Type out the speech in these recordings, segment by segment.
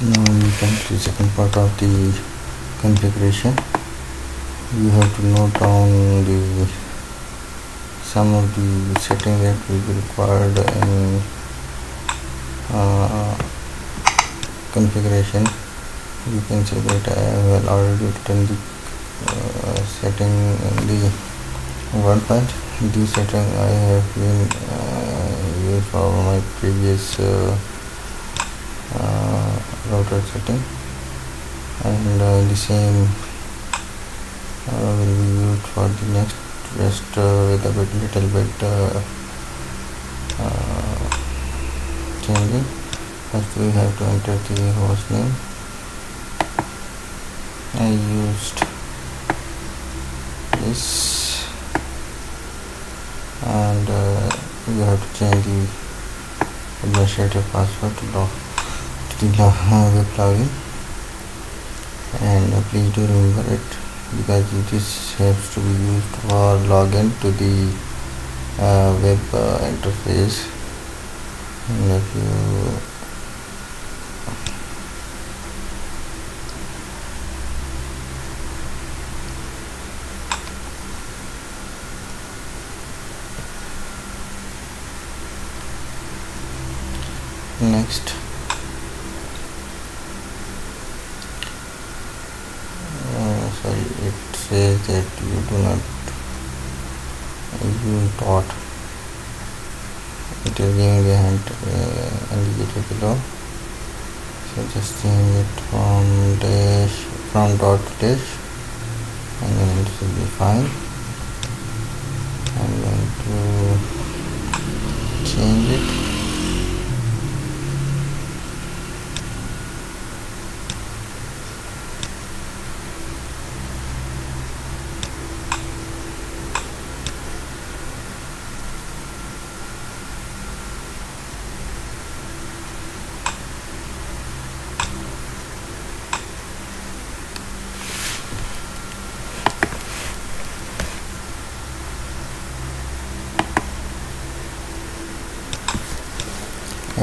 now we come to the second part of the configuration. You have to note down the some of the setting that will be required in uh, configuration. You can see that I have already written the uh, setting in the WordPad this setting I have been uh, used for my previous uh, router setting. And uh, the same uh, will be used for the next just with a bit little bit changing. First we have to enter the host name. I used this. And uh, you have to change the administrative password to log to the web login and uh, please do remember it because this has to be used for login to the uh, web uh, interface. And if you next uh, sorry it says that you do not use dot it is giving the hint uh, indicated below. So just change it from dash from dot to dash and then it will be fine. I'm going to change it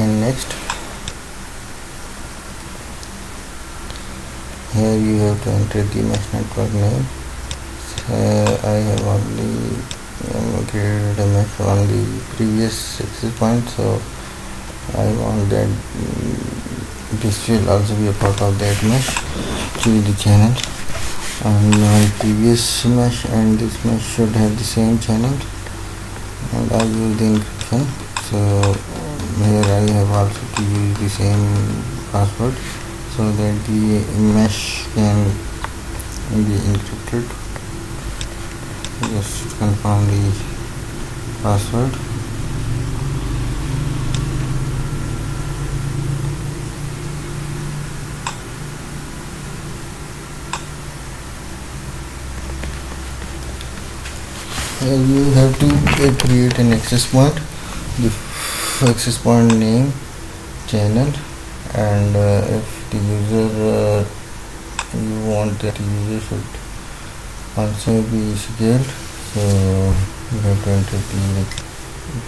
and next. Here you have to enter the mesh network name. I have only created a mesh on the previous access point so I want that um, this will also be a part of that mesh to the channel. And my previous mesh and this mesh should have the same channel and I use the encryption so here I have also to use the same password so that the mesh can be encrypted. Just confirm the password. You have to uh, create an access point access point name channel and uh, if the user uh, you want that user should also be secured so you have to enter the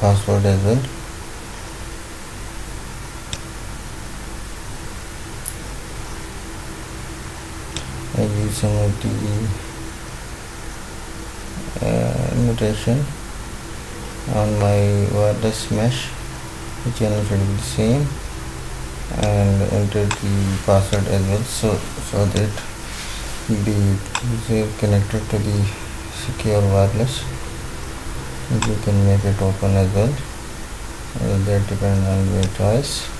password as well. I use some of the uh, notation on my wireless mesh the channel should be the same and enter the password as well so so that the connected to the secure wireless. You can make it open as well. Uh, that depends on your choice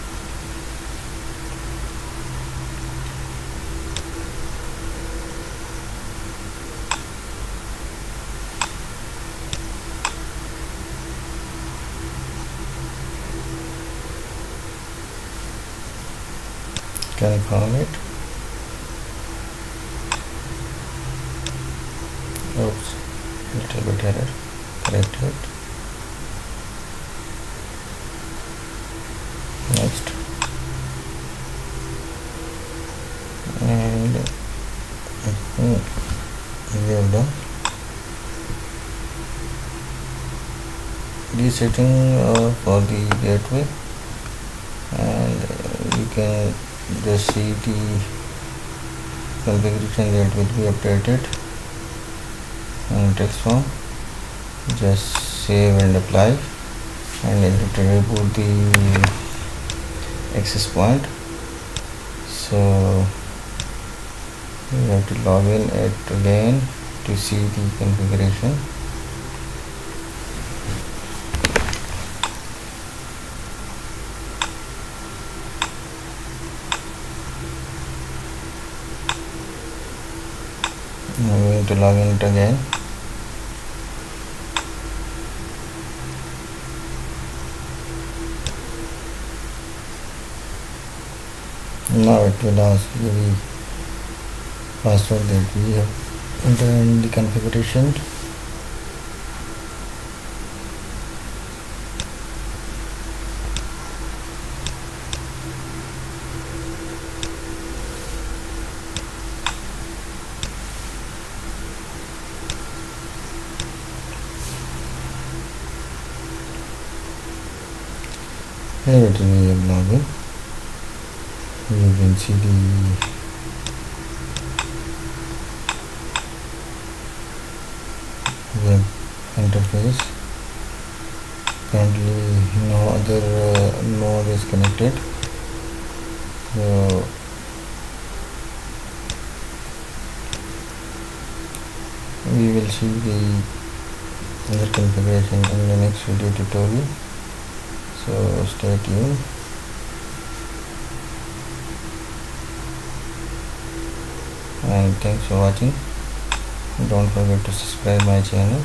confirm it oops. Little bit error correct it. Next. And we have done. Resetting uh, for the gateway. And uh, you can the configuration that will be updated. In text form just save and apply and then to reboot the access point. So you have to log in it again to see the configuration I'm going to log in it again. Now it will ask you the password that we have entered in the configuration here it have login you can see the web interface currently no other uh, node is connected. So we will see the other configuration in the next video tutorial so stay tuned and thanks for watching. Don't forget to subscribe my channel